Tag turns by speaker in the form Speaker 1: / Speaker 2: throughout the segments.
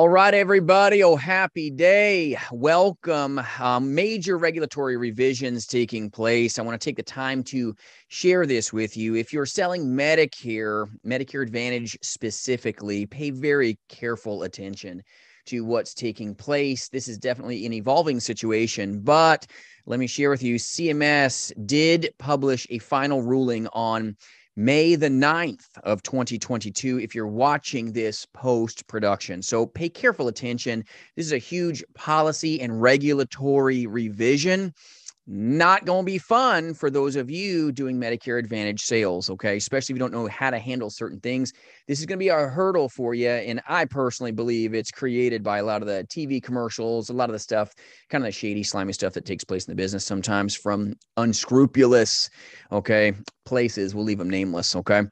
Speaker 1: All right, everybody. Oh, happy day. Welcome. Um, major regulatory revisions taking place. I want to take the time to share this with you. If you're selling Medicare, Medicare Advantage specifically, pay very careful attention to what's taking place. This is definitely an evolving situation, but let me share with you CMS did publish a final ruling on May the 9th of 2022 if you're watching this post production. So pay careful attention. This is a huge policy and regulatory revision not going to be fun for those of you doing Medicare Advantage sales, okay? Especially if you don't know how to handle certain things. This is going to be a hurdle for you. And I personally believe it's created by a lot of the TV commercials, a lot of the stuff, kind of the shady, slimy stuff that takes place in the business sometimes from unscrupulous, okay, places. We'll leave them nameless, okay?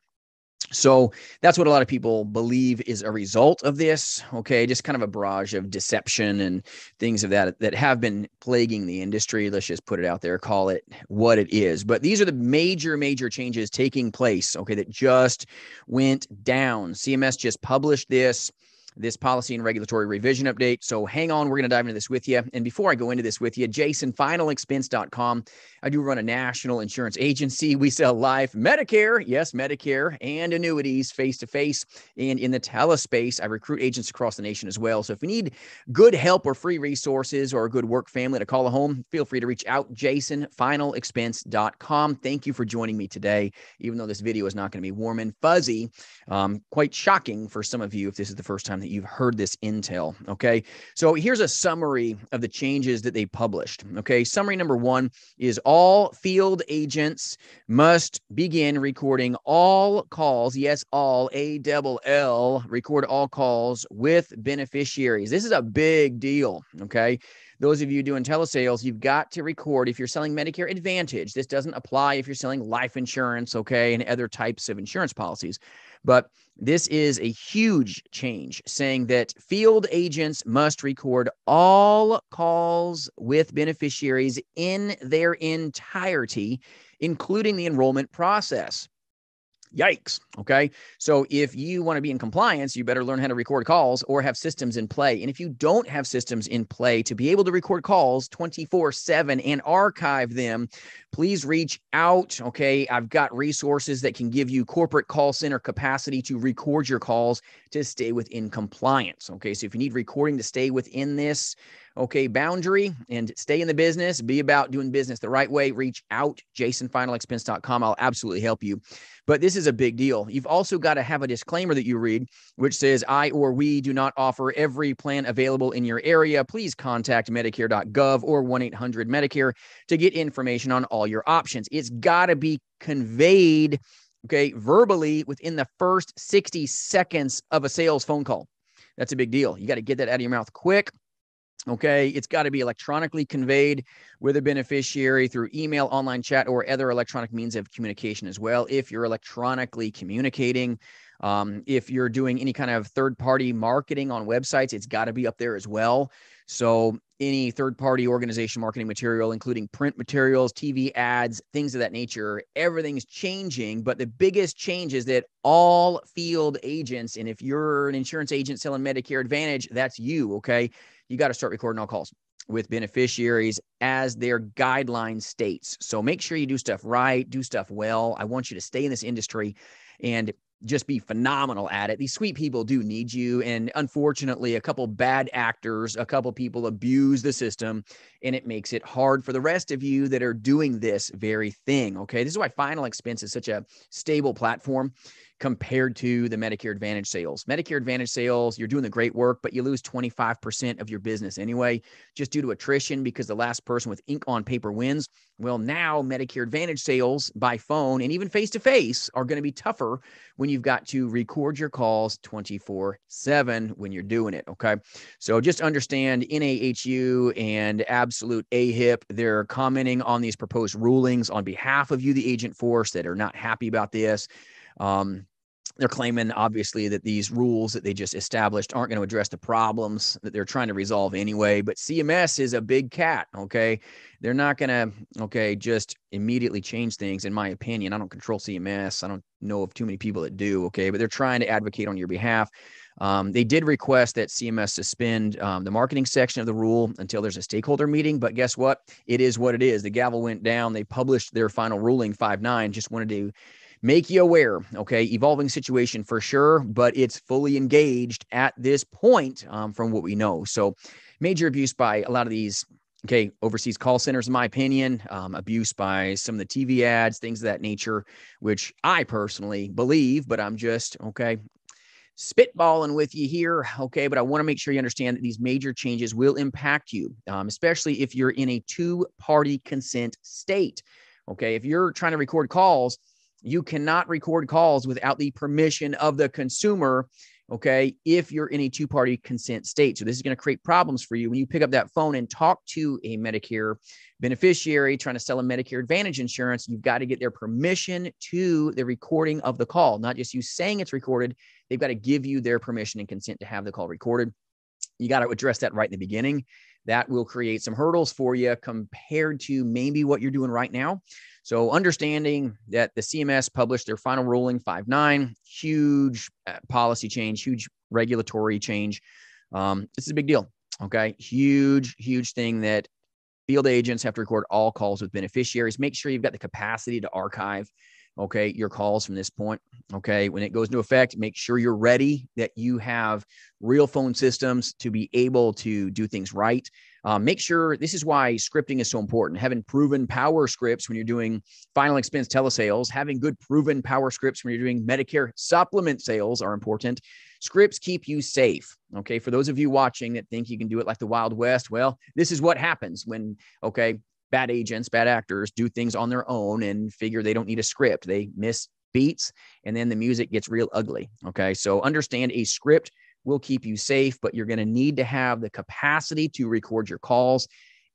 Speaker 1: So that's what a lot of people believe is a result of this. Okay, just kind of a barrage of deception and things of that that have been plaguing the industry. Let's just put it out there, call it what it is. But these are the major, major changes taking place. Okay, that just went down. CMS just published this this policy and regulatory revision update. So hang on, we're going to dive into this with you. And before I go into this with you, jasonfinalexpense.com. I do run a national insurance agency. We sell life, Medicare, yes, Medicare, and annuities face to face. And in the telespace, I recruit agents across the nation as well. So if you need good help or free resources or a good work family to call a home, feel free to reach out, jasonfinalexpense.com. Thank you for joining me today, even though this video is not going to be warm and fuzzy. Um, quite shocking for some of you if this is the first time that that you've heard this intel. Okay. So here's a summary of the changes that they published. Okay. Summary number one is all field agents must begin recording all calls. Yes, all A double L, record all calls with beneficiaries. This is a big deal. Okay those of you doing telesales, you've got to record if you're selling Medicare Advantage. This doesn't apply if you're selling life insurance, okay, and other types of insurance policies. But this is a huge change saying that field agents must record all calls with beneficiaries in their entirety, including the enrollment process. Yikes. Okay. So if you want to be in compliance, you better learn how to record calls or have systems in play. And if you don't have systems in play to be able to record calls 24 7 and archive them, please reach out. Okay. I've got resources that can give you corporate call center capacity to record your calls to stay within compliance. Okay. So if you need recording to stay within this, okay, boundary and stay in the business, be about doing business the right way, reach out, jasonfinalexpense.com. I'll absolutely help you. But this is a big deal. You've also got to have a disclaimer that you read, which says, I or we do not offer every plan available in your area. Please contact Medicare.gov or 1 800 Medicare to get information on all your options. It's got to be conveyed, okay, verbally within the first 60 seconds of a sales phone call. That's a big deal. You got to get that out of your mouth quick. Okay, it's got to be electronically conveyed with a beneficiary through email, online chat, or other electronic means of communication as well. If you're electronically communicating, um, if you're doing any kind of third party marketing on websites, it's got to be up there as well. So, any third party organization marketing material, including print materials, TV ads, things of that nature, everything's changing. But the biggest change is that all field agents, and if you're an insurance agent selling Medicare Advantage, that's you, okay? You got to start recording all calls with beneficiaries as their guideline states. So make sure you do stuff right, do stuff well. I want you to stay in this industry and just be phenomenal at it. These sweet people do need you. And unfortunately, a couple bad actors, a couple people abuse the system, and it makes it hard for the rest of you that are doing this very thing. Okay. This is why Final Expense is such a stable platform compared to the Medicare Advantage sales. Medicare Advantage sales, you're doing the great work, but you lose 25% of your business anyway, just due to attrition because the last person with ink on paper wins. Well, now Medicare Advantage sales by phone and even face to face are going to be tougher when you've got to record your calls 24 7 when you're doing it. Okay. So just understand NAHU and Absolute AHIP, they're commenting on these proposed rulings on behalf of you, the agent force, that are not happy about this. Um, they're claiming obviously that these rules that they just established aren't going to address the problems that they're trying to resolve anyway but cms is a big cat okay they're not going to okay just immediately change things in my opinion i don't control cms i don't know of too many people that do okay but they're trying to advocate on your behalf Um, they did request that CMS suspend um, the marketing section of the rule until there's a stakeholder meeting. But guess what? It is what it is. The gavel went down. They published their final ruling 5 9. Just wanted to make you aware. Okay. Evolving situation for sure, but it's fully engaged at this point um, from what we know. So, major abuse by a lot of these okay overseas call centers in my opinion um, abuse by some of the tv ads things of that nature which i personally believe but i'm just okay spitballing with you here okay but i want to make sure you understand that these major changes will impact you um, especially if you're in a two party consent state okay if you're trying to record calls you cannot record calls without the permission of the consumer okay, if you're in a two party consent state. So, this is going to create problems for you when you pick up that phone and talk to a Medicare beneficiary trying to sell a Medicare Advantage insurance. You've got to get their permission to the recording of the call, not just you saying it's recorded. They've got to give you their permission and consent to have the call recorded. You got to address that right in the beginning. That will create some hurdles for you compared to maybe what you're doing right now. So, understanding that the CMS published their final ruling 5 9, huge uh, policy change, huge regulatory change. Um, this is a big deal. Okay. Huge, huge thing that field agents have to record all calls with beneficiaries. Make sure you've got the capacity to archive okay, your calls from this point. Okay. When it goes into effect, make sure you're ready, that you have real phone systems to be able to do things right. Um, make sure this is why scripting is so important. Having proven power scripts when you're doing final expense telesales, having good proven power scripts when you're doing Medicare supplement sales are important. Scripts keep you safe. Okay. For those of you watching that think you can do it like the Wild West, well, this is what happens when, okay, bad agents, bad actors do things on their own and figure they don't need a script. They miss beats and then the music gets real ugly. Okay. So understand a script will keep you safe, but you're going to need to have the capacity to record your calls.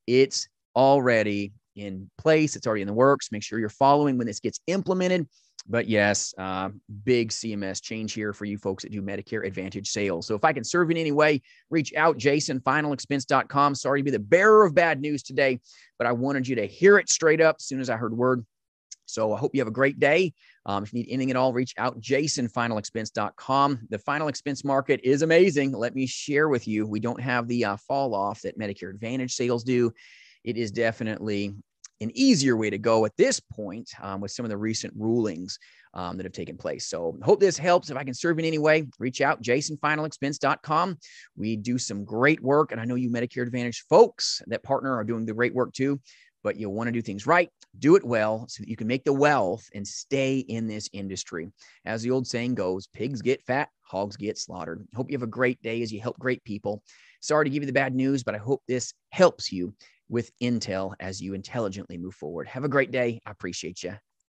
Speaker 1: It's already in place, it's already in the works. Make sure you're following when this gets implemented. But yes, uh, big CMS change here for you folks that do Medicare Advantage sales. So if I can serve in any way, reach out, Jason, jasonfinalexpense.com. Sorry to be the bearer of bad news today, but I wanted you to hear it straight up as soon as I heard word. So I hope you have a great day. Um, if you need anything at all, reach out, jasonfinalexpense.com. The final expense market is amazing. Let me share with you. We don't have the uh, fall off that Medicare Advantage sales do. It is definitely an easier way to go at this point um, with some of the recent rulings um, that have taken place. So hope this helps. If I can serve in any way, reach out, jasonfinalexpense.com. We do some great work. And I know you Medicare Advantage folks that partner are doing the great work too, but you'll want to do things right, do it well so that you can make the wealth and stay in this industry. As the old saying goes, pigs get fat, hogs get slaughtered. Hope you have a great day as you help great people. Sorry to give you the bad news, but I hope this helps you with intel as you intelligently move forward. Have a great day. I appreciate you.